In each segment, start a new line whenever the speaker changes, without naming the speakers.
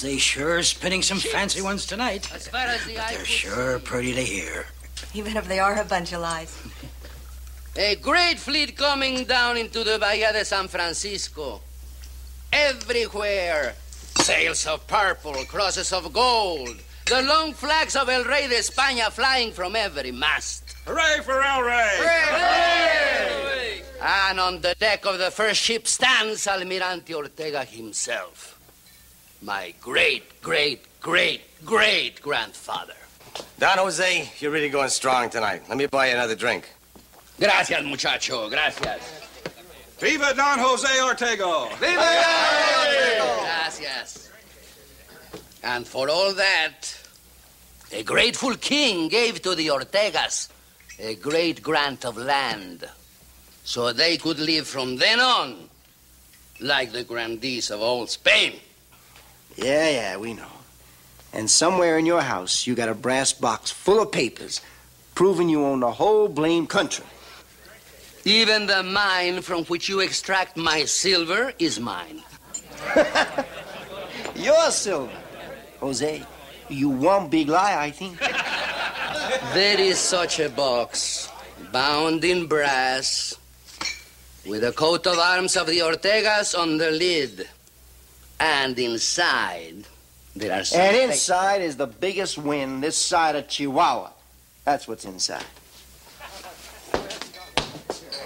to look.
Jose sure spinning some fancy ones tonight.
As far as the eye
They're sure
see.
pretty to hear.
Even if they are a bunch of lies.
A great fleet coming down into the Bahia de San Francisco. Everywhere. Sails of purple, crosses of gold. The long flags of El Rey de España flying from every mast.
Hooray for El Rey! Hooray!
And on the deck of the first ship stands Almirante Ortega himself. My great, great, great, great grandfather.
Don Jose, you're really going strong tonight. Let me buy you another drink.
Gracias, muchacho, gracias.
Viva Don Jose Ortega!
Gracias. And for all that, a grateful king gave to the Ortegas a great grant of land so they could live from then on like the grandees of old Spain.
Yeah, yeah, we know. And somewhere in your house, you got a brass box full of papers proving you own the whole blame country.
Even the mine from which you extract my silver is mine.
Your silver. Jose, you one big lie, I think.
There is such a box, bound in brass, with a coat of arms of the Ortegas on the lid. And inside, there are some.
And inside is the biggest win this side of Chihuahua. That's what's inside.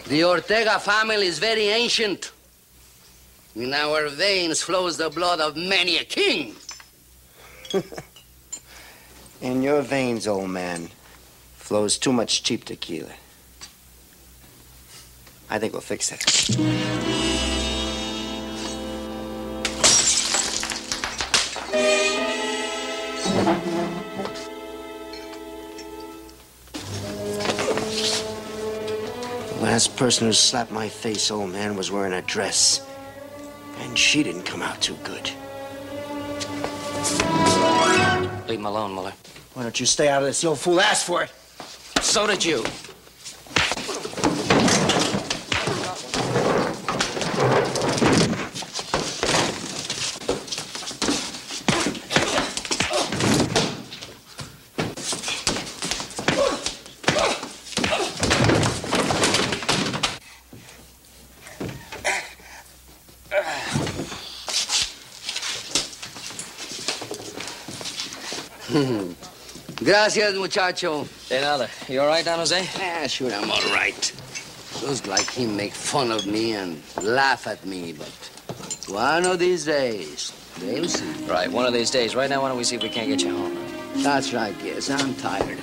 The Ortega family is very ancient. In our veins flows the blood of many a king.
In your veins, old man, flows too much cheap tequila. I think we'll fix that. Last person who slapped my face, old man, was wearing a dress. And she didn't come out too good.
Leave him alone, Muller.
Why don't you stay out of this? The old fool asked for it.
So did you.
Gracias, muchacho.
De nada. You all right, Don Jose?
Ah, sure, I'm all right. Just like him make fun of me and laugh at me, but one of these days, they'll see.
Right, one of these days. Right now, why don't we see if we can't get you home?
That's right, yes, I'm tired.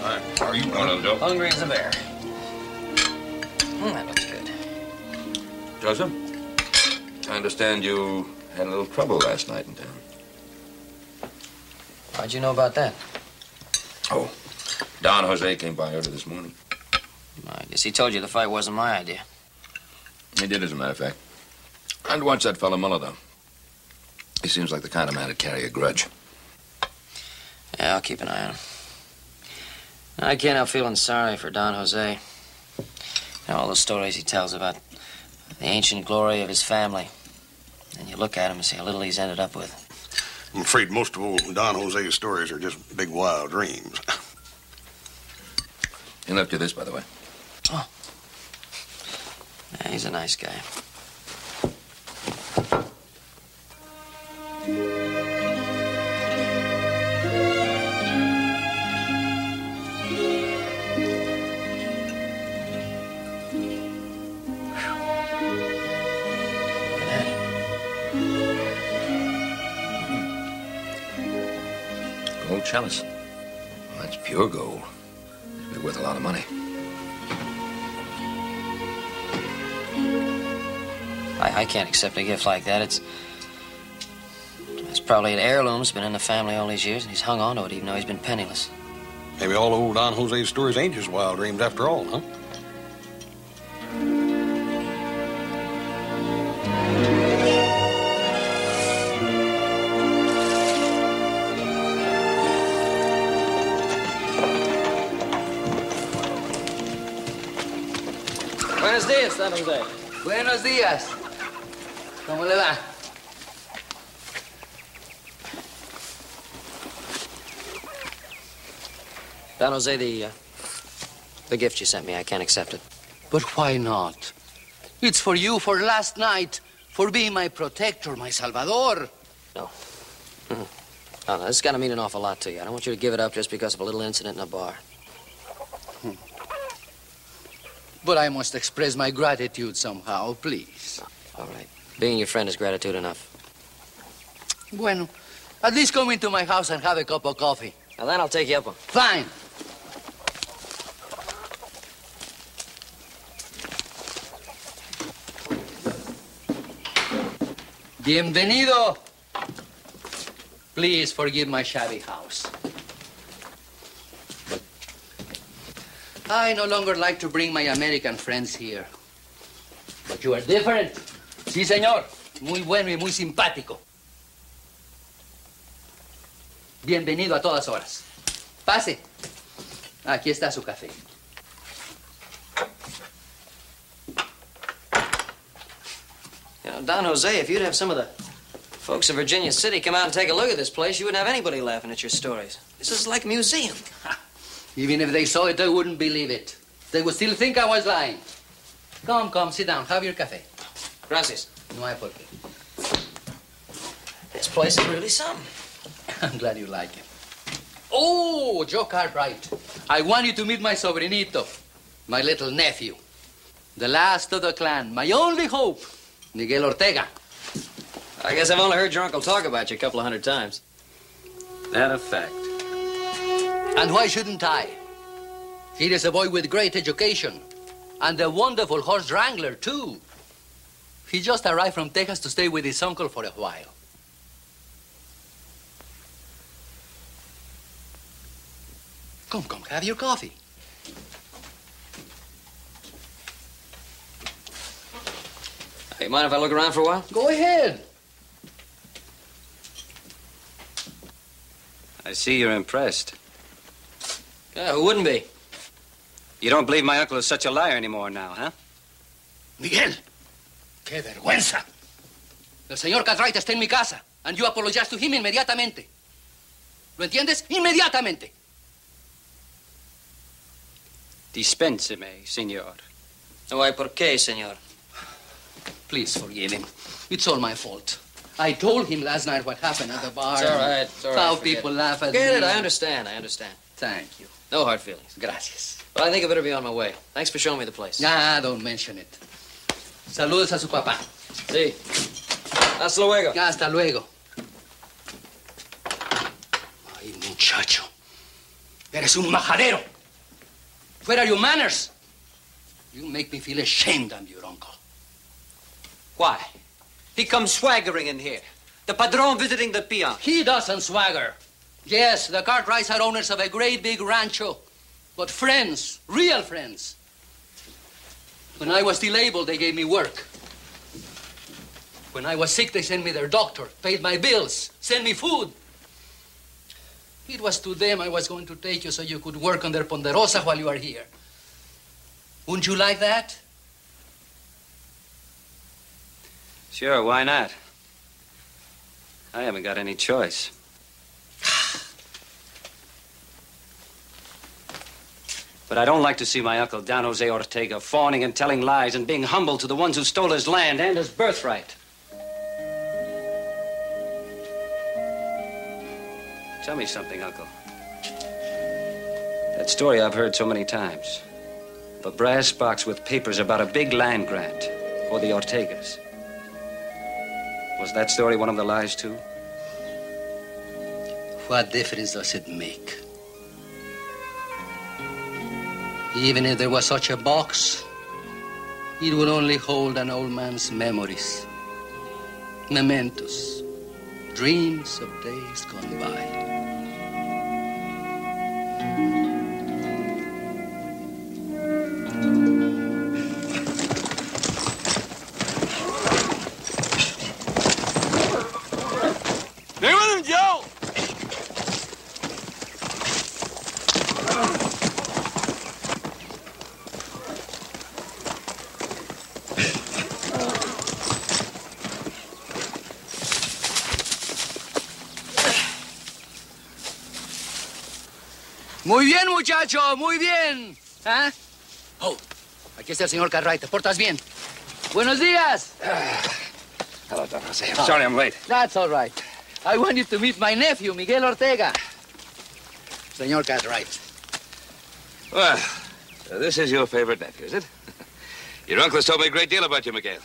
How you doing?
How are you running, Joe?
Hungry as a bear. Mm, that looks good.
Joseph, I understand you had a little trouble last night in town.
How'd you know about that?
Oh, Don Jose came by early this morning.
I guess he told you the fight wasn't my idea.
He did, as a matter of fact. I'd watch that fellow Muller, though. He seems like the kind of man to carry a grudge.
Yeah, I'll keep an eye on him. I can't help feeling sorry for Don Jose. You know, all the stories he tells about the ancient glory of his family. And you look at him and see how little he's ended up with.
I'm afraid most of old Don Jose's stories are just big wild dreams.
He left you this, by the way. Oh.
Yeah, he's a nice guy.
Chalice. Well, that's pure gold. It'd be worth a lot of money.
I, I can't accept a gift like that. It's. It's probably an heirloom. It's been in the family all these years, and he's hung on to it even though he's been penniless.
Maybe all old Don Jose's stories ain't just wild dreams after all, huh?
Buenos dias, Don Jose.
Buenos días. ¿Cómo le va?
Don Jose, the, uh, the gift you sent me, I can't accept it.
But why not? It's for you for last night, for being my protector, my salvador.
No, no, this is going to mean an awful lot to you. I don't want you to give it up just because of a little incident in a bar.
But I must express my gratitude somehow, please.
All right. Being your friend is gratitude enough.
Bueno, at least come into my house and have a cup of coffee.
Now, then I'll take you up on.
Fine. Bienvenido. Please forgive my shabby house. I no longer like to bring my American friends here. But you are different. Sí, señor. Muy bueno y muy simpático. Bienvenido a todas horas. Pase. Aquí está su café.
You know, Don Jose, if you'd have some of the folks of Virginia City come out and take a look at this place, you wouldn't have anybody laughing at your stories. This is like a museum.
Even if they saw it, they wouldn't believe it. They would still think I was lying. Come, come, sit down. Have your café.
Gracias.
No hay por qué.
This place is really some.
I'm glad you like it. Oh, Joe Cartwright. I want you to meet my sobrinito, my little nephew. The last of the clan, my only hope, Miguel Ortega.
I guess I've only heard your uncle talk about you a couple of hundred times.
That a fact.
And why shouldn't I? He is a boy with great education and a wonderful horse wrangler, too. He just arrived from Texas to stay with his uncle for a while. Come, come, have your coffee.
Hey, mind if I look around for a while?
Go ahead.
I see you're impressed.
Uh, yeah, who wouldn't be?
You don't believe my uncle is such a liar anymore now, huh?
Miguel, qué vergüenza. El señor Cartwright está en mi casa, and you apologize to him inmediatamente. ¿Lo entiendes? Inmediatamente.
Dispenseme, senor.
Why, por qué, señor?
Please forgive him. It's all my fault. I told him last night what happened at the bar.
It's all right, it's all right,
How people laugh at
Forget
me.
it, I understand, I understand.
Thank you.
No hard feelings.
Gracias.
But I think I better be on my way. Thanks for showing me the place.
Ah, don't mention it. Saludos a su papá.
Sí. Hasta luego.
Hasta luego. Ay, muchacho. Eres un majadero. Where are your manners? You make me feel ashamed of your uncle.
Why? He comes swaggering in here. The padron visiting the peon.
He doesn't swagger. Yes, the Cartwrights are owners of a great big rancho. But friends, real friends. When I was able, they gave me work. When I was sick, they sent me their doctor, paid my bills, sent me food. It was to them I was going to take you so you could work on their ponderosa while you are here. Wouldn't you like that?
Sure, why not? I haven't got any choice. But I don't like to see my uncle Don Jose Ortega fawning and telling lies and being humble to the ones who stole his land and his birthright. Tell me something, Uncle. That story I've heard so many times. A brass box with papers about a big land grant for the Ortegas. Was that story one of the lies, too?
What difference does it make? Even if there was such a box, it would only hold an old man's memories, mementos, dreams of days gone by. Muchacho, muy bien. ¿Ah? Oh, aquí está el señor Cartwright. ¿Te portas bien? Buenos días.
Hello, Don Jose. I'm sorry I'm late.
That's all right. I want you to meet my nephew, Miguel Ortega. Señor Cartwright.
Well, this is your favorite nephew, is it? Your uncle has told me a great deal about you, Miguel.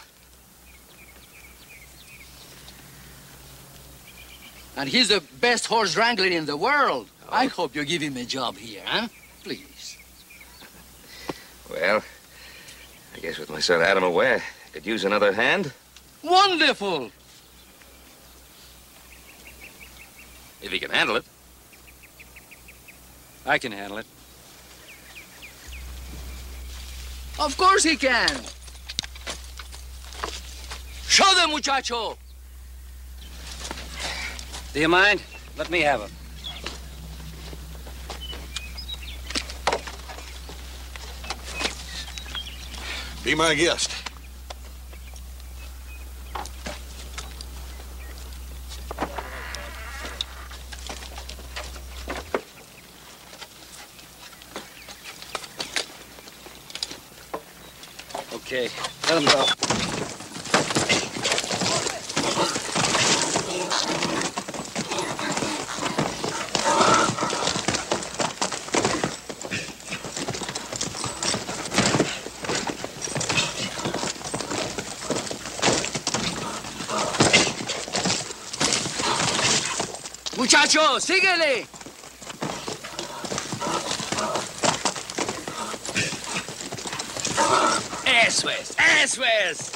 And he's the best horse wrangler in the world. I hope you give him a job here, huh? Please.
Well, I guess with my son Adam away, I could use another hand.
Wonderful.
If he can handle it.
I can handle it.
Of course he can. Show them, muchacho.
Do you mind? Let me have him.
Be my guest.
Okay, let him go.
Muchacho, síguele. Eso es, eso es.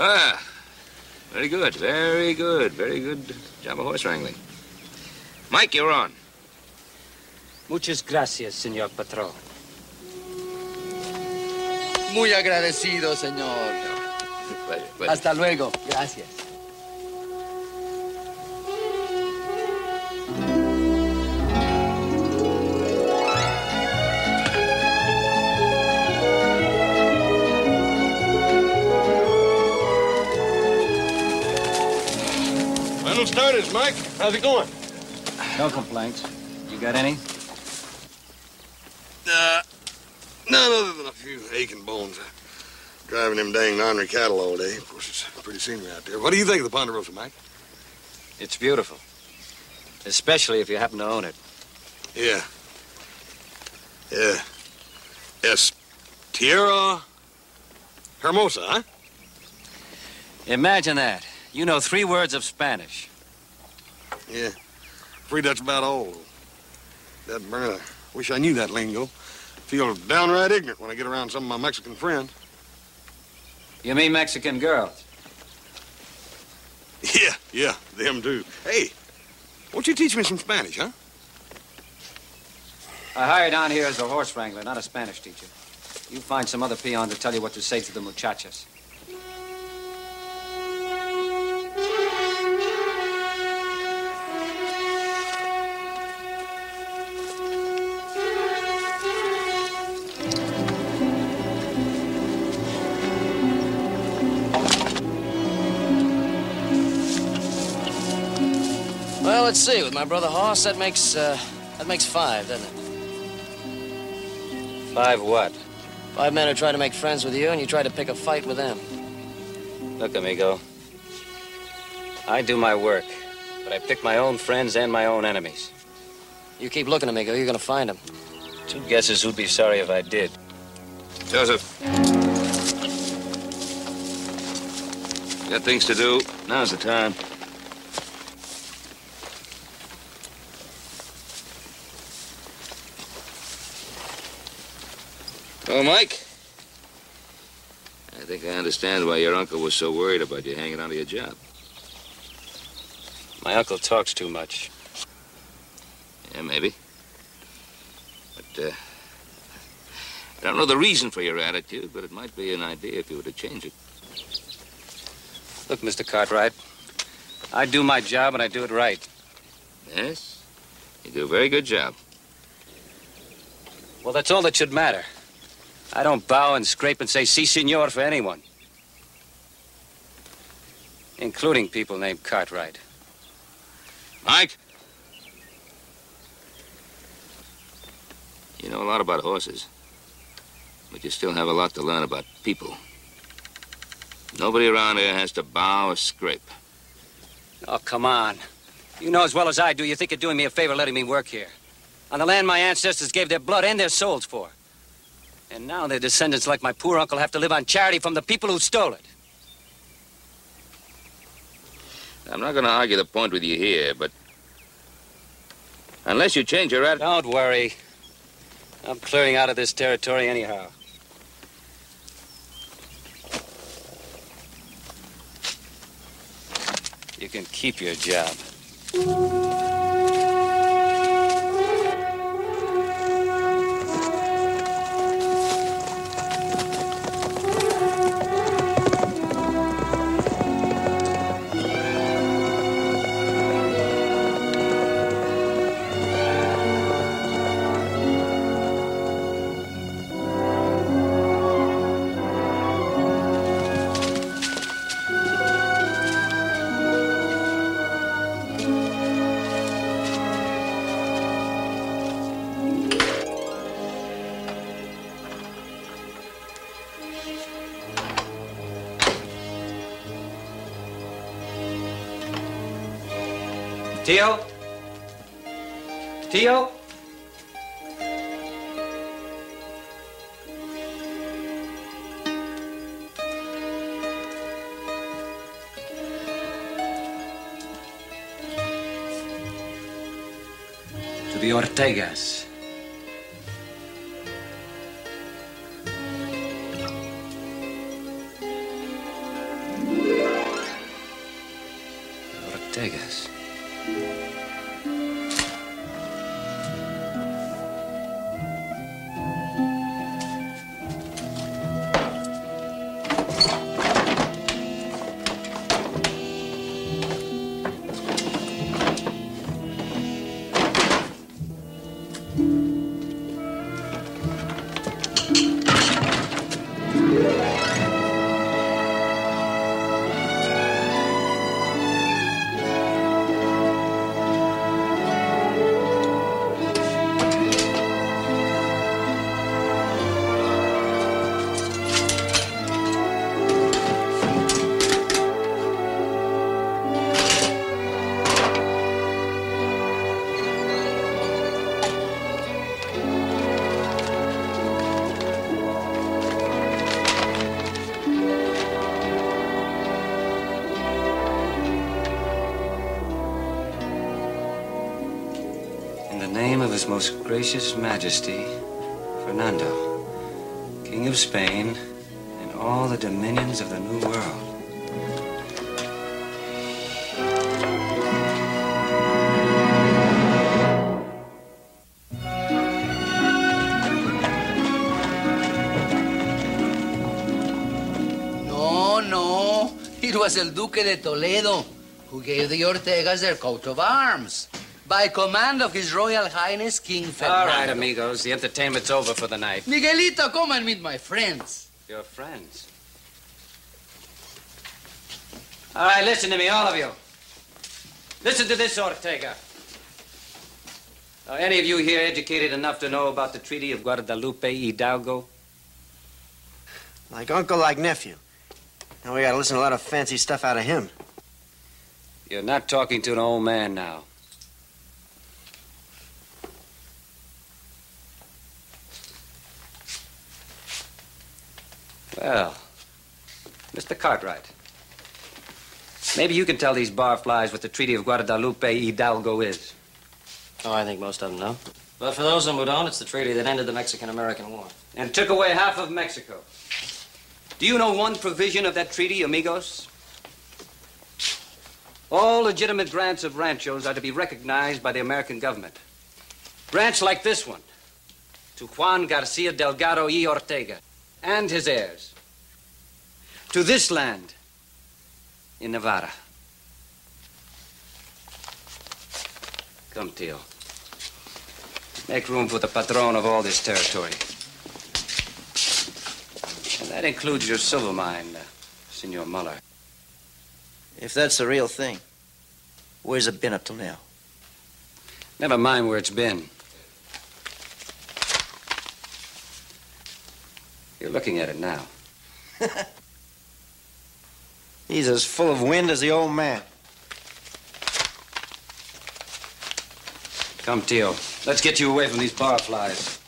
Ah, very good, very good, very good job of horse wrangling. Mike, you're on.
Muchas gracias, señor patrón.
Muy agradecido, señor.
Pleasure, pleasure.
Hasta luego. Gracias.
Mike. How's it going?
No complaints. You got any?
Uh, none other than a few aching bones. Driving them dang ornery cattle all day. Of course, it's pretty scenery out there. What do you think of the Ponderosa, Mike?
It's beautiful. Especially if you happen to own it.
Yeah. Yeah. Es Tierra Hermosa, huh?
Imagine that. You know three words of Spanish.
Yeah. Afraid that's about all. That burn, I wish I knew that lingo. Feel downright ignorant when I get around some of my Mexican friends.
You mean Mexican girls?
Yeah, yeah, them too. Hey, won't you teach me some Spanish, huh?
I hired on here as a horse wrangler, not a Spanish teacher. You find some other peon to tell you what to say to the muchachas.
Let's see. With my brother Hoss, that makes, uh, that makes five, doesn't it?
Five what?
Five men who try to make friends with you, and you try to pick a fight with them.
Look, amigo. I do my work, but I pick my own friends and my own enemies.
You keep looking, amigo. You're gonna find them.
Two guesses who'd be sorry if I did.
Joseph. Got things to do. Now's the time. Oh, Mike. I think I understand why your uncle was so worried about you hanging on to your job.
My uncle talks too much.
Yeah, maybe. But, uh, I don't know the reason for your attitude, but it might be an idea if you were to change it.
Look, Mr. Cartwright, I do my job and I do it right.
Yes? You do a very good job.
Well, that's all that should matter. I don't bow and scrape and say, si, senor, for anyone. Including people named Cartwright.
Mike? You know a lot about horses, but you still have a lot to learn about people. Nobody around here has to bow or scrape.
Oh, come on. You know as well as I do, you think you're doing me a favor letting me work here. On the land my ancestors gave their blood and their souls for. And now their descendants, like my poor uncle, have to live on charity from the people who stole it.
I'm not going to argue the point with you here, but unless you change your attitude.
Don't worry. I'm clearing out of this territory anyhow. You can keep your job. Tio? Tio? To the Ortegas. His Most Gracious Majesty, Fernando, King of Spain, and all the dominions of the New World.
No, no. It was El Duque de Toledo who gave the Ortegas their coat of arms. By command of His Royal Highness King Ferdinando.
All right, amigos, the entertainment's over for the night.
Miguelito, come and meet my friends.
Your friends. All right, listen to me, all of you. Listen to this, Ortega. Are any of you here educated enough to know about the Treaty of Guadalupe Hidalgo?
Like uncle, like nephew. Now we gotta listen to a lot of fancy stuff out of him.
You're not talking to an old man now. Well, Mr. Cartwright, maybe you can tell these barflies what the Treaty of Guadalupe Hidalgo is.
Oh, I think most of them know. But for those of them who don't, it's the treaty that ended the Mexican-American War.
And took away half of Mexico. Do you know one provision of that treaty, amigos? All legitimate grants of ranchos are to be recognized by the American government. Grants like this one to Juan Garcia Delgado y Ortega and his heirs. To this land in Nevada. Come, Tio. Make room for the patron of all this territory. And that includes your silver mine, uh, Senor Muller.
If that's the real thing, where's it been up till now?
Never mind where it's been. You're looking at it now.
He's as full of wind as the old man.
Come, Tio. Let's get you away from these barflies.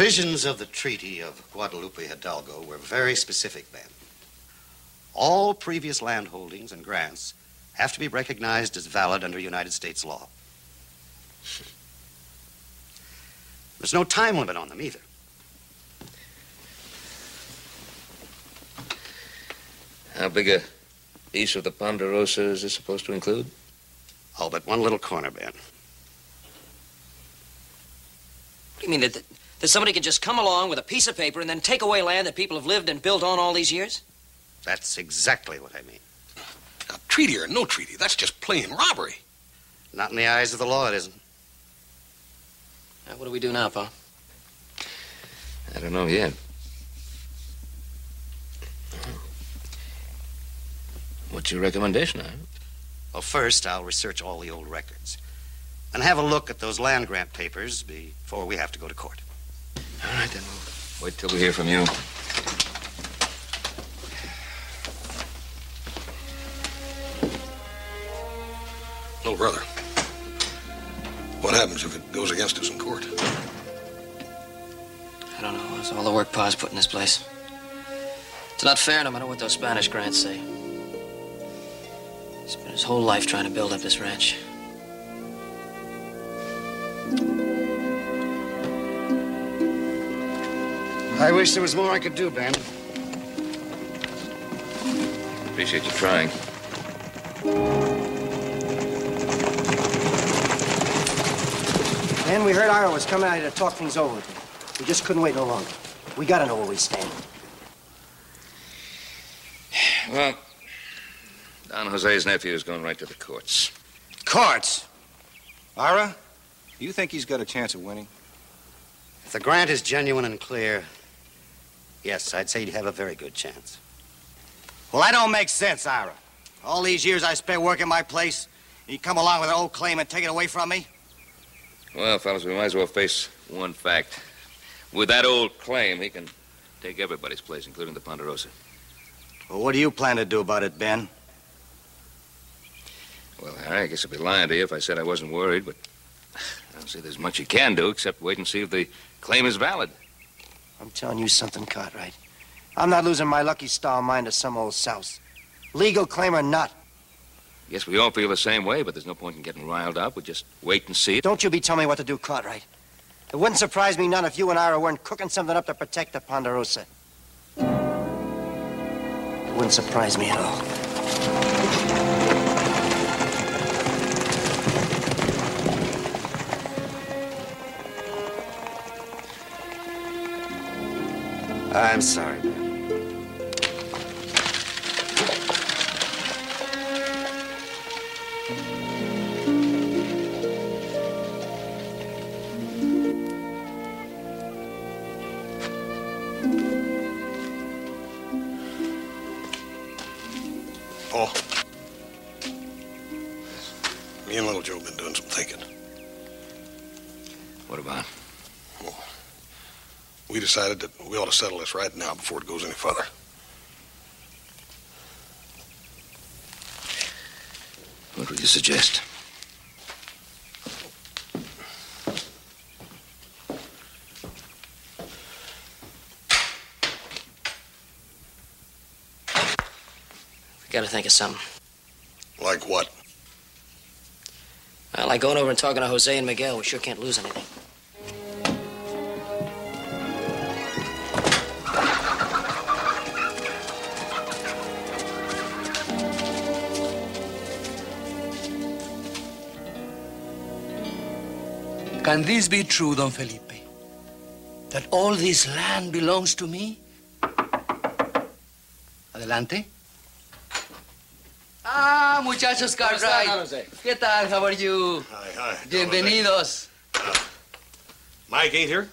Provisions of the Treaty of Guadalupe Hidalgo were very specific then. All previous land holdings and grants have to be recognized as valid under United States law. There's no time limit on them either.
How big a piece of the Ponderosa is this supposed to include?
All but one little corner, Ben.
What do you mean that, that somebody can just come along with a piece of paper and then take away land that people have lived and built on all these years?
That's exactly what I mean.
Now, treaty or no treaty, that's just plain robbery.
Not in the eyes of the law, it isn't.
Now, what do we do now, Pa?
I don't know yet. What's your recommendation, Ira?
Well, first, I'll research all the old records and have a look at those land grant papers before we have to go to court.
All right, then we'll wait till we hear from you.
Little brother, what happens if it goes against us in court?
I don't know. It's all the work Pa's put in this place. It's not fair no matter what those Spanish grants say. He spent his whole life trying to build up this ranch.
I wish there was more I could do, Ben.
Appreciate you trying.
And we heard Ira was coming out here to talk things over with you. We just couldn't wait no longer. We gotta know where we stand.
Well, Don Jose's nephew is going right to the courts.
Courts. Ira, you think he's got a chance of winning?
If the grant is genuine and clear, yes, I'd say he'd have a very good chance.
Well, that don't make sense, Ira. All these years I spent working my place, and you come along with an old claim and take it away from me?
Well, fellas, we might as well face one fact. With that old claim, he can take everybody's place, including the Ponderosa.
Well, what do you plan to do about it, Ben?
Well, Harry, I guess I'd be lying to you if I said I wasn't worried, but I don't see there's much you can do except wait and see if the claim is valid.
I'm telling you something, Cartwright. I'm not losing my lucky star mind to some old souse. Legal claim or not.
Guess we all feel the same way, but there's no point in getting riled up. We'll just wait and see.
Don't you be telling me what to do, Cartwright. It wouldn't surprise me none if you and Ira weren't cooking something up to protect the Ponderosa. It wouldn't surprise me at all.
I'm sorry, Ben.
Decided that we ought to settle this right now before it goes any further.
What would you suggest?
We gotta think of something.
Like what?
Well, like going over and talking to Jose and Miguel. We sure can't lose anything.
Can this be true, Don Felipe? That all this land belongs to me? Adelante. Ah, muchachos Cartwright. ¿Qué tal? How are you?
Hi, hi.
Bienvenidos.
Mike ain't here?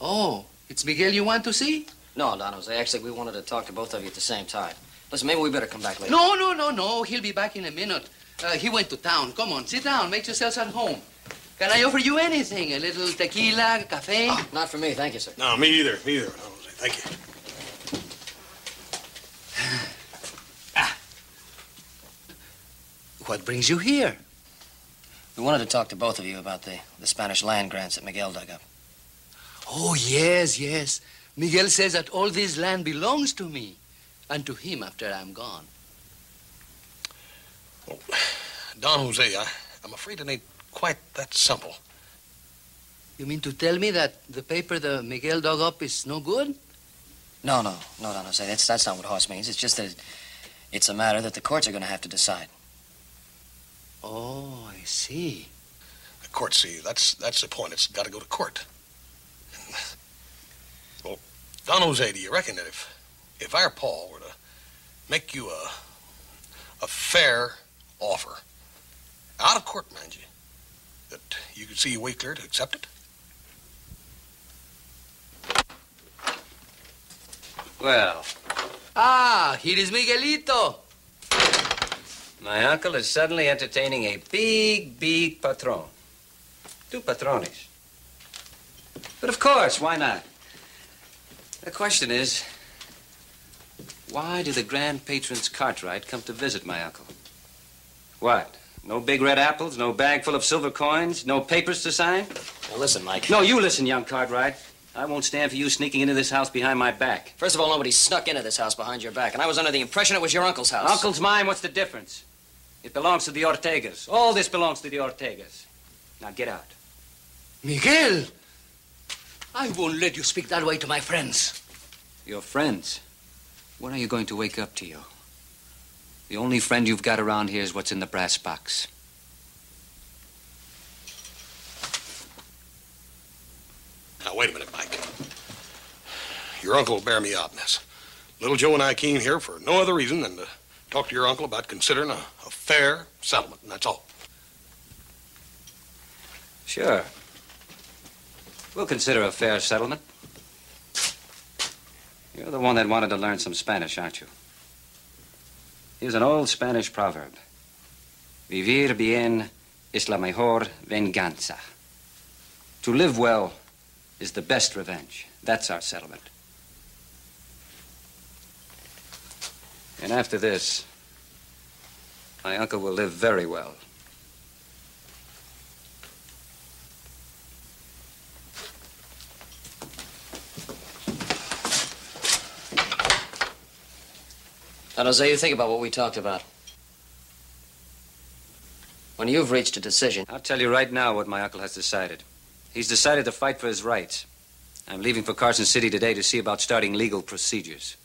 Oh, it's Miguel you want to see?
No, Don Jose. Actually, we wanted to talk to both of you at the same time. Listen, maybe we better come back later.
No, no, no, no. He'll be back in a minute. Uh, he went to town. Come on, sit down. Make yourselves at home. Can I offer you anything? A little tequila, cafe?
Oh, not for me, thank you, sir.
No, me either. Me either. No, thank you. ah.
What brings you here?
We wanted to talk to both of you about the, the Spanish land grants that Miguel dug up.
Oh, yes, yes. Miguel says that all this land belongs to me and to him after I'm gone.
Don Jose, I, I'm afraid it ain't quite that simple.
You mean to tell me that the paper the Miguel dug up is no good?
No, no, no, Don Jose. That's, that's not what Hoss means. It's just that it's a matter that the courts are going to have to decide.
Oh, I see.
The court, see, that's that's the point. It's got to go to court. Well, Don Jose, do you reckon that if if our Paul were to make you a a fair offer, out of court, mind you, that you could see your way clear to accept it?
Well,
Ah, here is Miguelito.
my uncle is suddenly entertaining a big, big patron. Two patrones. But of course, why not? The question is, why do the grand patrons Cartwright come to visit my uncle? What? No big red apples, no bag full of silver coins, no papers to sign?
Now, listen, Mike.
No, you listen, young Cartwright. I won't stand for you sneaking into this house behind my back.
First of all, nobody snuck into this house behind your back, and I was under the impression it was your uncle's house.
Uncle's mine, what's the difference? It belongs to the Ortegas. All this belongs to the Ortegas. Now get out.
Miguel! I won't let you speak that way to my friends.
Your friends? When are you going to wake up, Tio? The only friend you've got around here is what's in the brass box.
Now, wait a minute, Mike. Your uncle will bear me out in this. Little Joe and I came here for no other reason than to talk to your uncle about considering a, a fair settlement, and that's all.
Sure. We'll consider a fair settlement. You're the one that wanted to learn some Spanish, aren't you? Here's an old Spanish proverb Vivir bien es la mejor venganza. To live well is the best revenge. That's our settlement. And after this, my uncle will live very well.
Now, Jose, you think about what we talked about. When you've reached a decision,
I'll tell you right now what my uncle has decided. He's decided to fight for his rights. I'm leaving for Carson City today to see about starting legal procedures.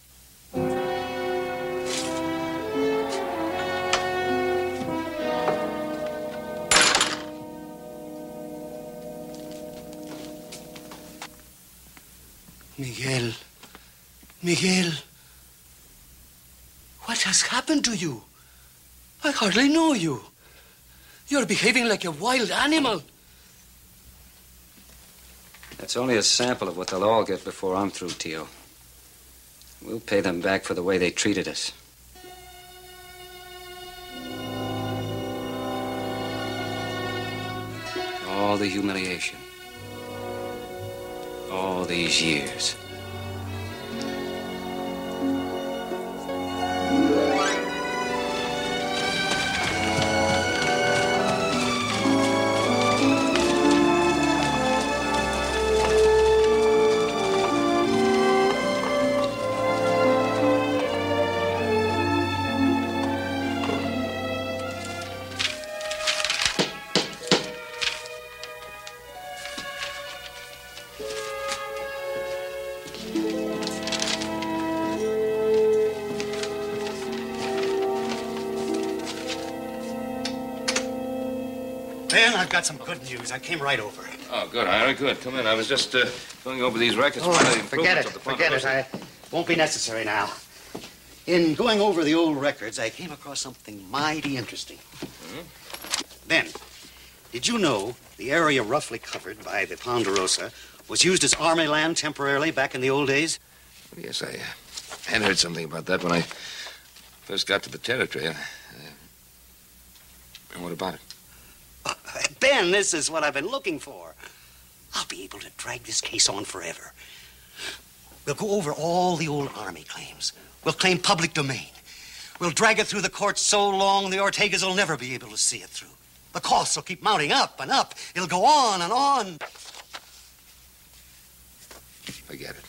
Miguel. Miguel. Has happened to you? I hardly know you. You're behaving like a wild animal.
That's only a sample of what they'll all get before I'm through, Tio. We'll pay them back for the way they treated us. All the humiliation. All these years.
I've got some good news. I came right over.
Oh, good, Ira, good. Come in. I was just uh, going over these records.
Oh,
One of the
forget it.
the
Forget it. I won't be necessary now. In going over the old records, I came across something mighty interesting. Ben, did you know the area roughly covered by the Ponderosa was used as army land temporarily back in the old days?
Yes, I uh, had heard something about that when I first got to the territory. Uh, and what about it?
Ben, this is what I've been looking for. I'll be able to drag this case on forever. We'll go over all the old army claims. We'll claim public domain. We'll drag it through the courts so long the Ortegas will never be able to see it through. The costs will keep mounting up and up. It'll go on and on.
Forget it.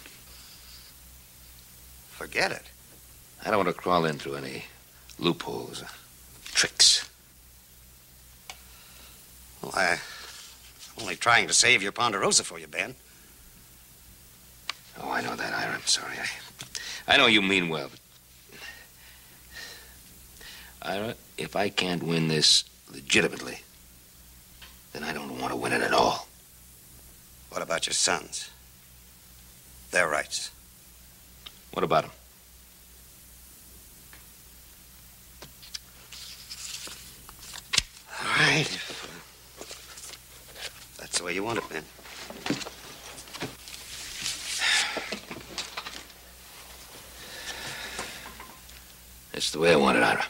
Forget it.
I don't want to crawl in through any loopholes, or tricks.
Well, I, I'm only trying to save your Ponderosa for you, Ben.
Oh, I know that, Ira. I'm sorry. I, I know you mean well, but. Ira, if I can't win this legitimately, then I don't want to win it at all.
What about your sons? Their rights.
What about them?
All right. That's the way you want it, Ben.
It's the way I want it, Ira.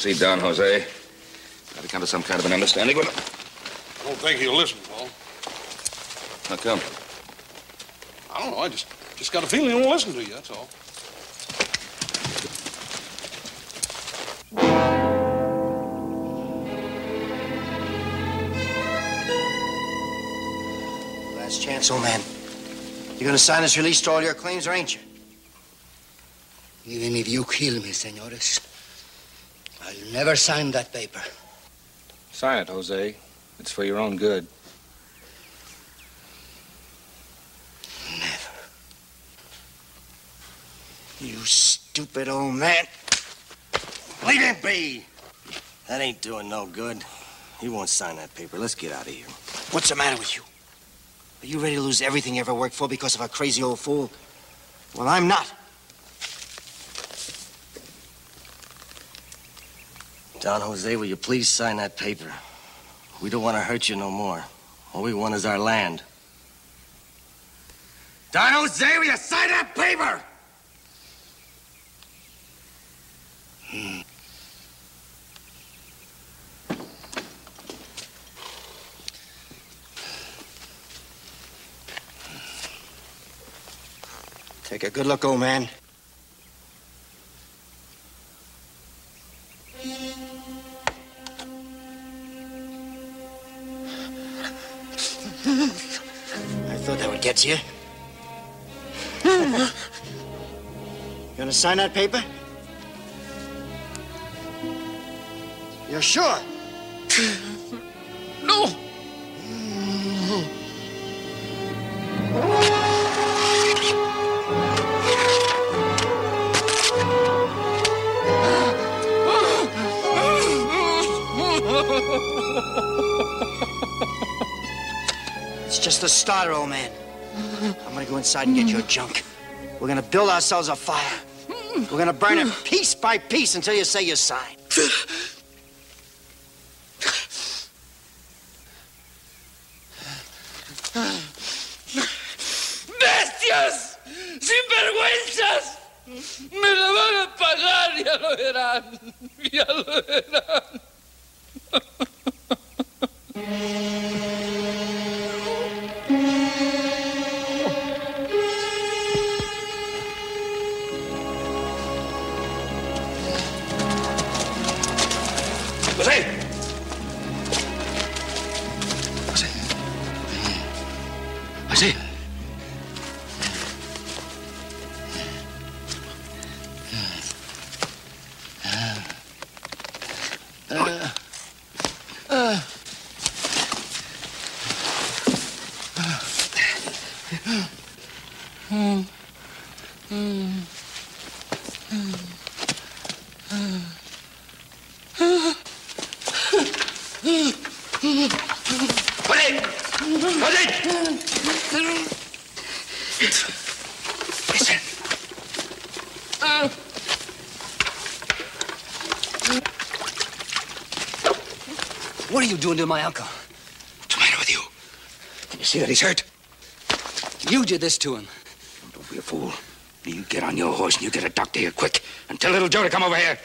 See Don Jose. Got to come to some kind of an understanding with him.
I don't think he'll listen, Paul.
How come?
I don't know. I just just got a feeling he won't listen to you. That's all.
Last chance, old man. You're gonna sign this release to all your claims, or ain't you?
Even if you kill me, senores, I'll never sign that paper.
Sign it, Jose. It's for your own good. Never.
You stupid old man.
Leave him be. That ain't doing no good. He won't sign that paper. Let's get out of here.
What's the matter with you? Are you ready to lose everything you ever worked for because of a crazy old fool? Well, I'm not.
Don Jose, will you please sign that paper? We don't want to hurt you no more. All we want is our land. Don Jose, will you sign that paper?
Take a good look, old man. You. you gonna sign that paper? You're sure?
No.
It's just a starter, old man. I'm gonna go inside and get your junk. We're gonna build ourselves a fire. We're gonna burn it piece by piece until you say you sign.
What are you doing to my uncle?
What's the matter with you? Can you see that he's hurt?
You did this to him.
Don't be a fool. You get on your horse and you get a doctor here quick. And tell little Joe to come over here.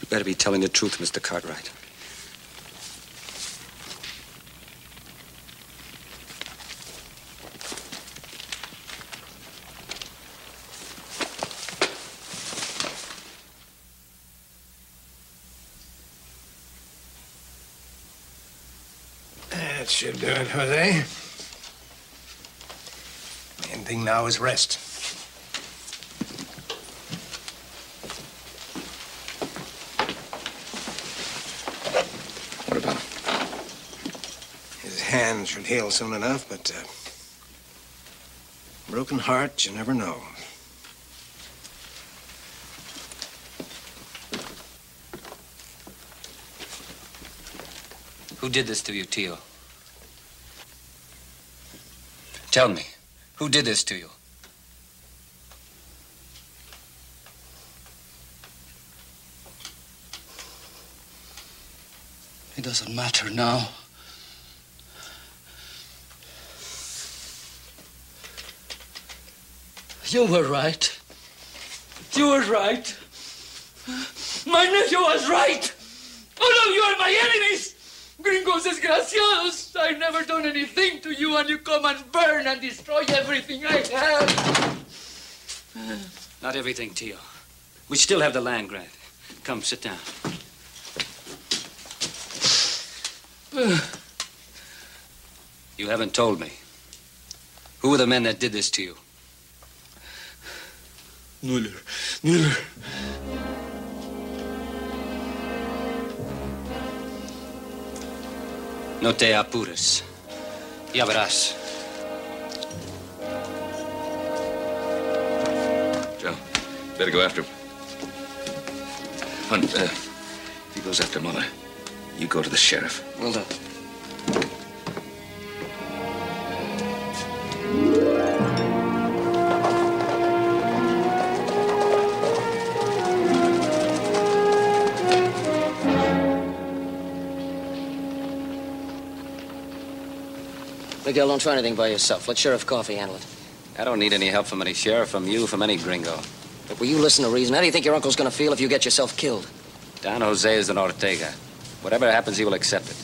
You better be telling the truth, Mr. Cartwright.
That should Jose. Main thing now is rest.
What about him?
His hand should heal soon enough, but uh, broken heart, you never know.
Who did this to you, Tio? Tell me, who did this to you?
It doesn't matter now. You were right.
You were right. My nephew was right. All of you are my enemies. Gringos desgraciados. I've never done anything to you, and you come and burn and destroy everything I have.
Not everything, Tio. We still have the land grant. Come, sit down. You haven't told me. Who were the men that did this to you?
Muller. Muller.
No te apures. Ya verás.
Joe, better go after him. Hunt, uh, if he goes after Muller, you go to the sheriff.
Well done. Miguel, don't try anything by yourself. Let Sheriff Coffee handle it.
I don't need any help from any sheriff, from you, from any gringo.
But will you listen to reason? How do you think your uncle's gonna feel if you get yourself killed?
Don Jose is an Ortega. Whatever happens, he will accept it.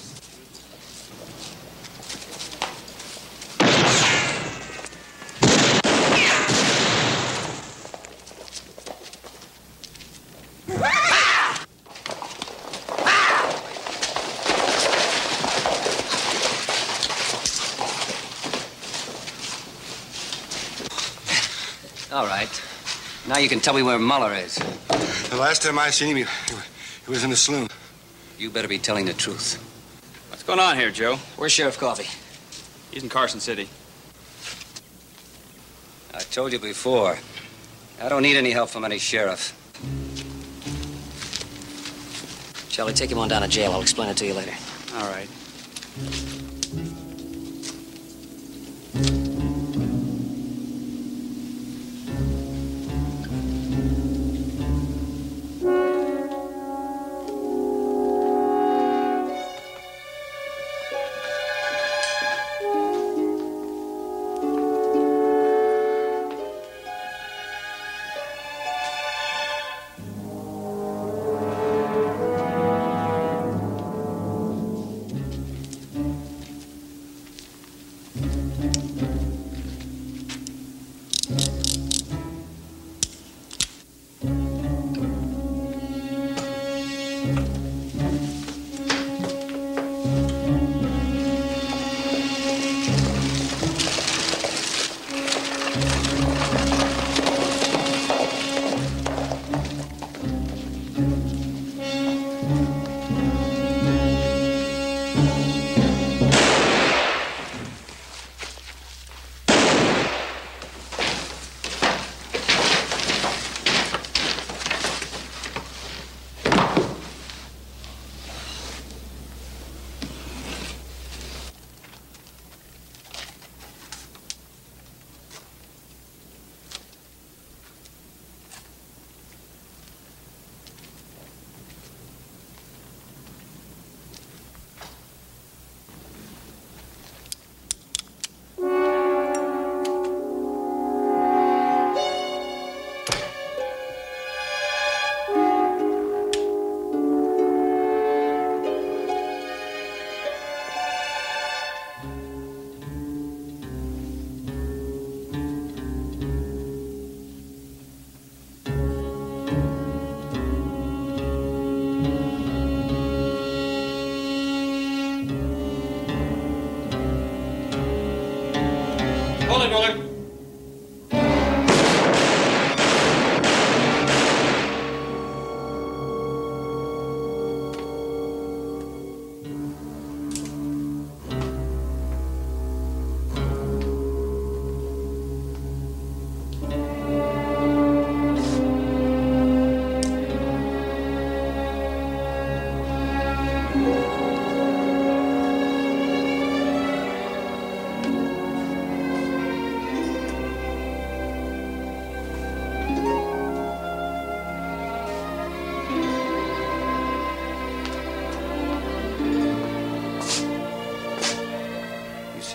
All right. Now you can tell me where Muller is.
The last time I seen him, he, he was in the saloon.
You better be telling the truth.
What's going on here, Joe?
Where's Sheriff Coffee?
He's in Carson City.
I told you before. I don't need any help from any sheriff.
Charlie, take him on down to jail. I'll explain it to you later.
All right.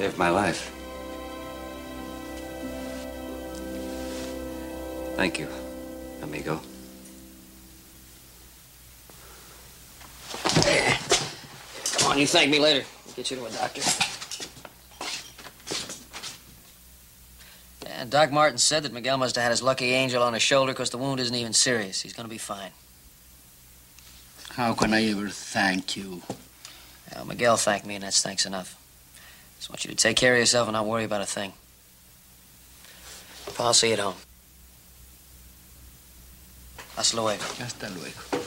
Saved my life. Thank you, amigo.
Come on, you thank me later. I'll get you to a doctor. Yeah, Doc Martin said that Miguel must have had his lucky angel on his shoulder because the wound isn't even serious. He's going to be fine.
How can I ever thank you?
Well, Miguel thanked me, and that's thanks enough. Just want you to take care of yourself and not worry about a thing. I'll see you at home. Hasta luego.
Hasta luego.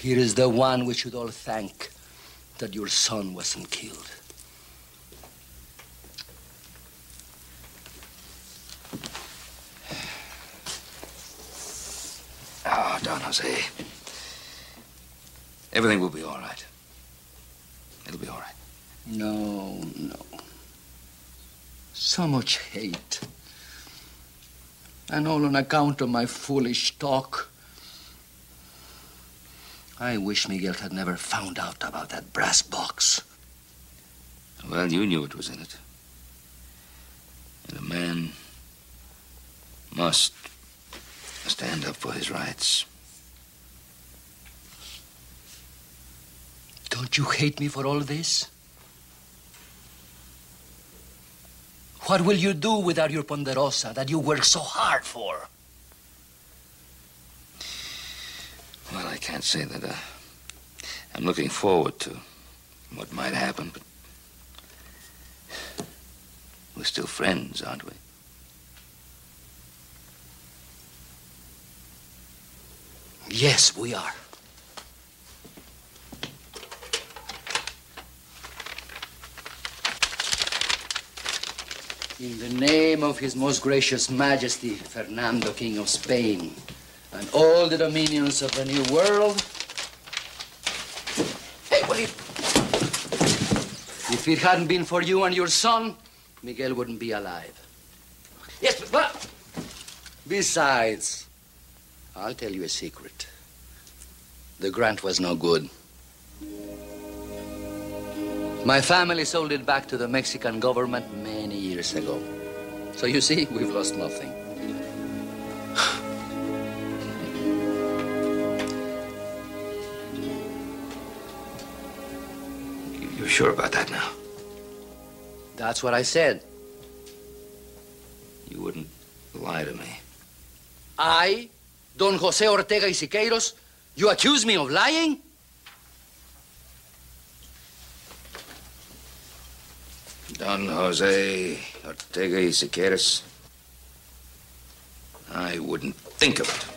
Here is the one we should all thank that your son wasn't killed.
Jose. Everything will be all right. It'll be all right.
No, no. So much hate. And all on account of my foolish talk. I wish Miguel had never found out about that brass box.
Well, you knew it was in it. And a man must stand up for his rights.
Don't you hate me for all this? What will you do without your Ponderosa that you work so hard for?
Well, I can't say that uh, I'm looking forward to what might happen, but we're still friends, aren't we?
Yes, we are. In the name of His Most Gracious Majesty, Fernando, King of Spain, and all the dominions of the New World. Hey, wait! If it hadn't been for you and your son, Miguel wouldn't be alive. Yes, but besides, I'll tell you a secret. The grant was no good. My family sold it back to the Mexican government many years ago. So you see, we've lost nothing.
You're sure about that now?
That's what I said.
You wouldn't lie to me.
I, Don Jose Ortega y Siqueiros, you accuse me of lying?
Don Jose Ortega y Siqueiros. I wouldn't think of it.